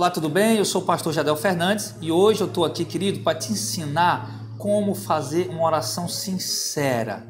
Olá, tudo bem? Eu sou o pastor Jadel Fernandes e hoje eu estou aqui, querido, para te ensinar como fazer uma oração sincera,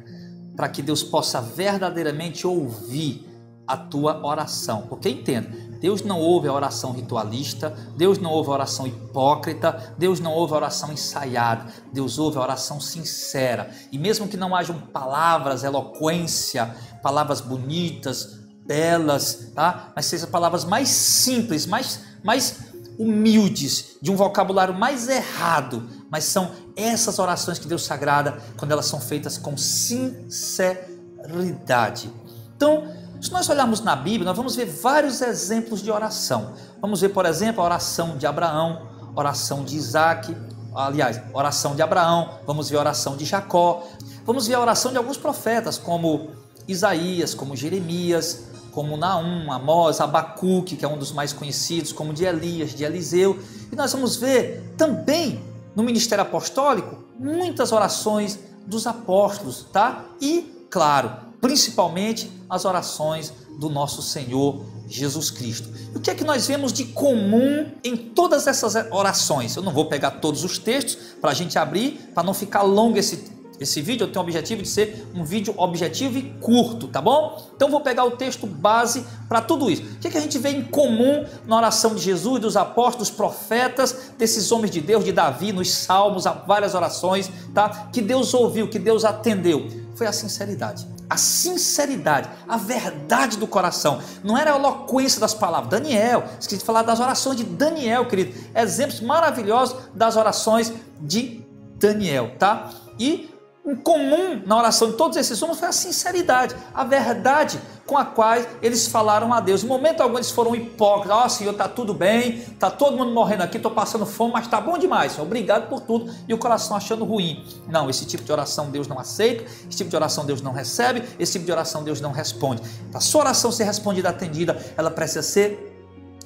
para que Deus possa verdadeiramente ouvir a tua oração. Porque entenda, Deus não ouve a oração ritualista, Deus não ouve a oração hipócrita, Deus não ouve a oração ensaiada, Deus ouve a oração sincera. E mesmo que não hajam palavras, eloquência, palavras bonitas, belas, tá? Mas sejam palavras mais simples, mais, mais humildes, de um vocabulário mais errado, mas são essas orações que Deus sagrada quando elas são feitas com sinceridade. Então, se nós olharmos na Bíblia, nós vamos ver vários exemplos de oração. Vamos ver, por exemplo, a oração de Abraão, oração de Isaac, aliás, oração de Abraão, vamos ver a oração de Jacó, vamos ver a oração de alguns profetas, como Isaías, como Jeremias, como Naum, Amós, Abacuque, que é um dos mais conhecidos, como de Elias, de Eliseu. E nós vamos ver também no ministério apostólico muitas orações dos apóstolos, tá? E, claro, principalmente as orações do nosso Senhor Jesus Cristo. E o que é que nós vemos de comum em todas essas orações? Eu não vou pegar todos os textos para a gente abrir, para não ficar longo esse esse vídeo tenho o objetivo de ser um vídeo objetivo e curto, tá bom? Então vou pegar o texto base para tudo isso. O que, é que a gente vê em comum na oração de Jesus, dos apóstolos, dos profetas, desses homens de Deus, de Davi, nos salmos, há várias orações, tá? Que Deus ouviu, que Deus atendeu. Foi a sinceridade. A sinceridade, a verdade do coração. Não era a eloquência das palavras. Daniel, esqueci de falar das orações de Daniel, querido. Exemplos maravilhosos das orações de Daniel, tá? E comum na oração de todos esses homens foi a sinceridade, a verdade com a qual eles falaram a Deus. Em momento algum eles foram hipócritas. Ó oh, Senhor, está tudo bem, está todo mundo morrendo aqui, estou passando fome, mas está bom demais, Senhor. Obrigado por tudo. E o coração achando ruim. Não, esse tipo de oração Deus não aceita, esse tipo de oração Deus não recebe, esse tipo de oração Deus não responde. Para a sua oração ser respondida, atendida, ela precisa ser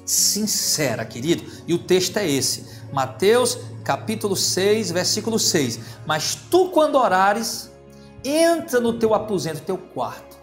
sincera, querido. E o texto é esse. Mateus capítulo 6, versículo 6. Mas tu, quando orares, entra no teu aposento, teu quarto,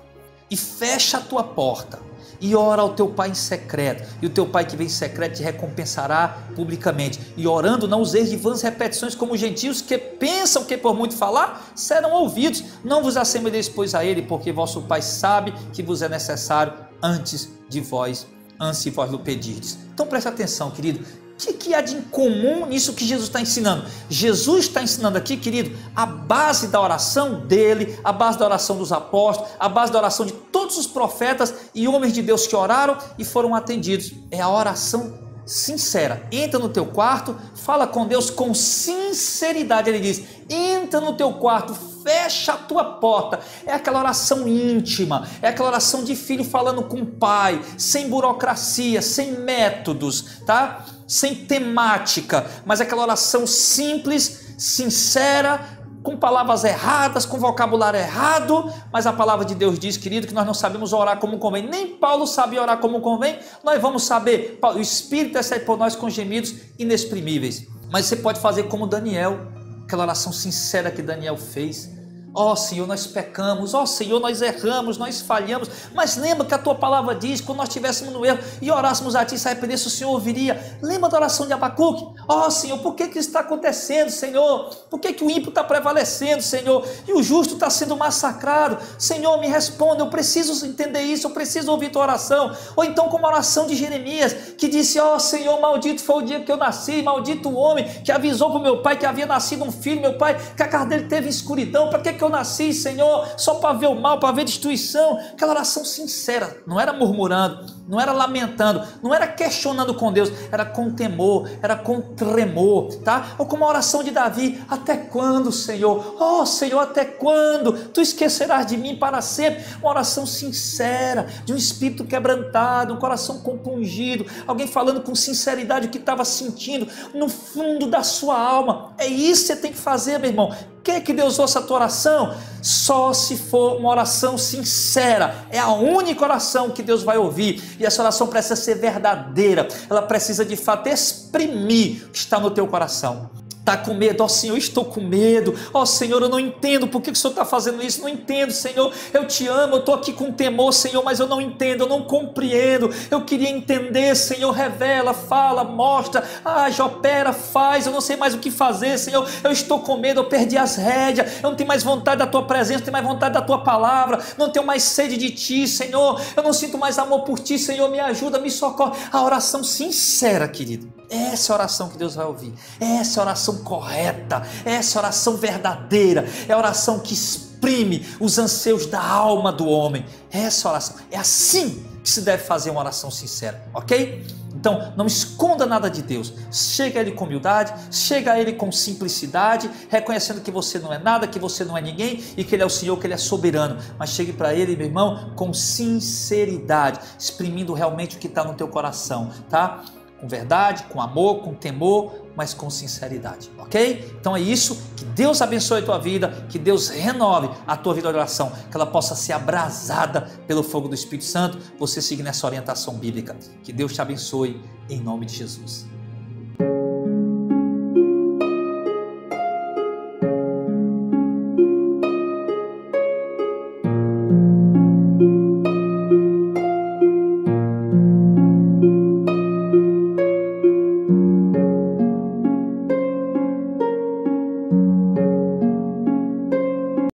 e fecha a tua porta, e ora ao teu pai em secreto, e o teu pai que vem em secreto te recompensará publicamente. E orando, não useis de vãs repetições como os gentios que pensam que por muito falar serão ouvidos. Não vos assemelheis, pois, a ele, porque vosso pai sabe que vos é necessário antes de vós, antes de vós o pedirdes. Então preste atenção, querido. Que, que há de incomum nisso que Jesus está ensinando? Jesus está ensinando aqui, querido, a base da oração dele, a base da oração dos apóstolos, a base da oração de todos os profetas e homens de Deus que oraram e foram atendidos. É a oração sincera. Entra no teu quarto, fala com Deus com sinceridade. Ele diz: entra no teu quarto, fecha a tua porta. É aquela oração íntima, é aquela oração de filho falando com o pai, sem burocracia, sem métodos, tá? Sem temática, mas aquela oração simples, sincera, com palavras erradas, com vocabulário errado, mas a palavra de Deus diz, querido, que nós não sabemos orar como convém. Nem Paulo sabia orar como convém, nós vamos saber. O Espírito é por nós com gemidos inexprimíveis. Mas você pode fazer como Daniel, aquela oração sincera que Daniel fez. Ó oh, Senhor, nós pecamos, ó oh, Senhor, nós erramos, nós falhamos, mas lembra que a tua palavra diz, quando nós estivéssemos no erro e orássemos a ti, se arrependesse, o Senhor ouviria. Lembra da oração de Abacuque? Ó oh, Senhor, por que, que isso está acontecendo, Senhor? Por que, que o ímpio está prevalecendo, Senhor? E o justo está sendo massacrado? Senhor, me responda, eu preciso entender isso, eu preciso ouvir tua oração. Ou então, como a oração de Jeremias, que disse: Ó Senhor, maldito foi o dia que eu nasci, maldito o homem que avisou para o meu pai que havia nascido um filho, meu pai, que a cara dele teve escuridão, para que que eu nasci, Senhor, só para ver o mal, para ver destruição. Aquela oração sincera, não era murmurando, não era lamentando, não era questionando com Deus, era com temor, era com tremor, tá? Ou como a oração de Davi: Até quando, Senhor? Oh, Senhor, até quando? Tu esquecerás de mim para sempre? Uma oração sincera, de um espírito quebrantado, um coração compungido, alguém falando com sinceridade o que estava sentindo no fundo da sua alma. É isso que você tem que fazer, meu irmão. Quer que Deus ouça a tua oração? Só se for uma oração sincera. É a única oração que Deus vai ouvir. E essa oração precisa ser verdadeira. Ela precisa de fato exprimir o que está no teu coração. Está com medo, ó oh, Senhor, estou com medo, ó oh, Senhor, eu não entendo por que o Senhor está fazendo isso, não entendo, Senhor, eu te amo, eu estou aqui com temor, Senhor, mas eu não entendo, eu não compreendo, eu queria entender, Senhor, revela, fala, mostra, age, opera, faz, eu não sei mais o que fazer, Senhor, eu estou com medo, eu perdi as rédeas, eu não tenho mais vontade da Tua presença, não tenho mais vontade da Tua palavra, não tenho mais sede de Ti, Senhor, eu não sinto mais amor por Ti, Senhor, me ajuda, me socorre, a oração sincera, querido, essa é a oração que Deus vai ouvir, essa é a oração correta, essa é a oração verdadeira, é a oração que exprime os anseios da alma do homem. Essa é a oração, é assim que se deve fazer uma oração sincera, ok? Então, não esconda nada de Deus. Chega a Ele com humildade, chega a Ele com simplicidade, reconhecendo que você não é nada, que você não é ninguém e que Ele é o Senhor, que Ele é soberano. Mas chegue para Ele, meu irmão, com sinceridade, exprimindo realmente o que está no teu coração, tá? Com verdade, com amor, com temor, mas com sinceridade, ok? Então é isso, que Deus abençoe a tua vida, que Deus renove a tua vida de oração, que ela possa ser abrasada pelo fogo do Espírito Santo, você seguir nessa orientação bíblica. Que Deus te abençoe, em nome de Jesus.